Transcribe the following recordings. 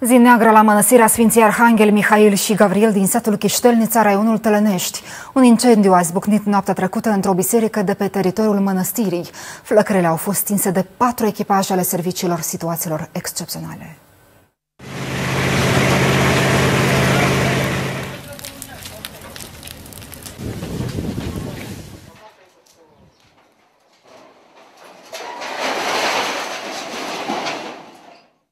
Zi neagră la mănăstirea Sfinții Arhanghel Mihail și Gavril din satul Chiștelnița, raionul Tălănești. Un incendiu a zbucnit noaptea trecută într-o biserică de pe teritoriul mănăstirii. Flăcărele au fost stinse de patru echipaje ale serviciilor situațiilor excepționale.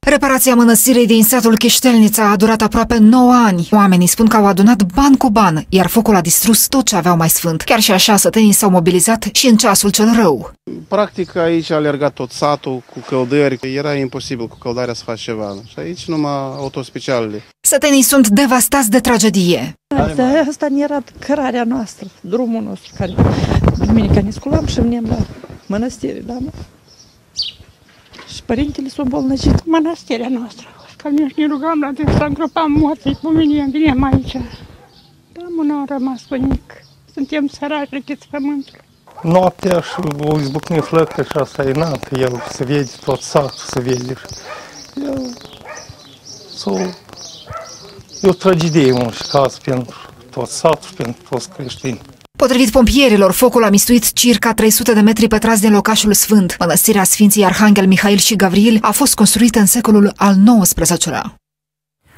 Reparația mănăstirii din satul Chiștelnița a durat aproape 9 ani. Oamenii spun că au adunat ban cu ban, iar focul a distrus tot ce aveau mai sfânt. Chiar și așa, sătenii s-au mobilizat și în ceasul cel rău. Practic aici a alergat tot satul cu căldări, era imposibil cu căldarea să faci ceva. Și aici numai autospecialele. Sătenii sunt devastați de tragedie. Asta, asta era cărarea noastră, drumul nostru, care duminica ne sculam și venim la mănăstire, da? Mă? Și părintele s-a îmbolnăcit. mănăstirea noastră. Că nici ne rugam la Dumnezeu să îngropam morții cu mine, venim aici. Da, mă, n-am rămas cu nimic. Suntem săraci, răchiți pământul. Noaptea și o izbucni flăcări și asta e nată, el se vede tot satul, se vede. Eu, so, e o tragedie în orice caz pentru tot satul și pentru toți creștini. Potrivit pompierilor, focul a mistuit circa 300 de metri pătrați din locașul sfânt. Mănăstirea Sfinții Arhanghel Mihail și Gavril a fost construită în secolul al XIX-lea.